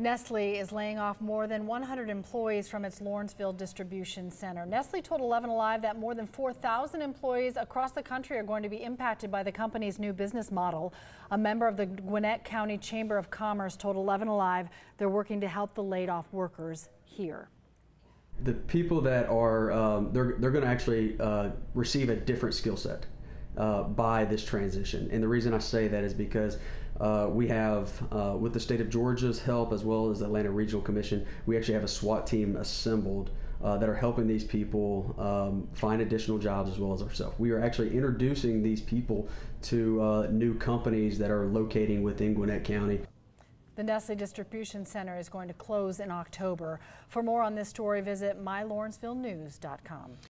Nestle is laying off more than 100 employees from its Lawrenceville distribution center. Nestle told 11 Alive that more than 4,000 employees across the country are going to be impacted by the company's new business model. A member of the Gwinnett County Chamber of Commerce told 11 Alive they're working to help the laid off workers here. The people that are, um, they're, they're going to actually uh, receive a different skill set. Uh, by this transition. And the reason I say that is because uh, we have, uh, with the state of Georgia's help as well as the Atlanta Regional Commission, we actually have a SWAT team assembled uh, that are helping these people um, find additional jobs as well as ourselves. We are actually introducing these people to uh, new companies that are locating within Gwinnett County. The Nestle Distribution Center is going to close in October. For more on this story, visit mylawrencevillenews.com.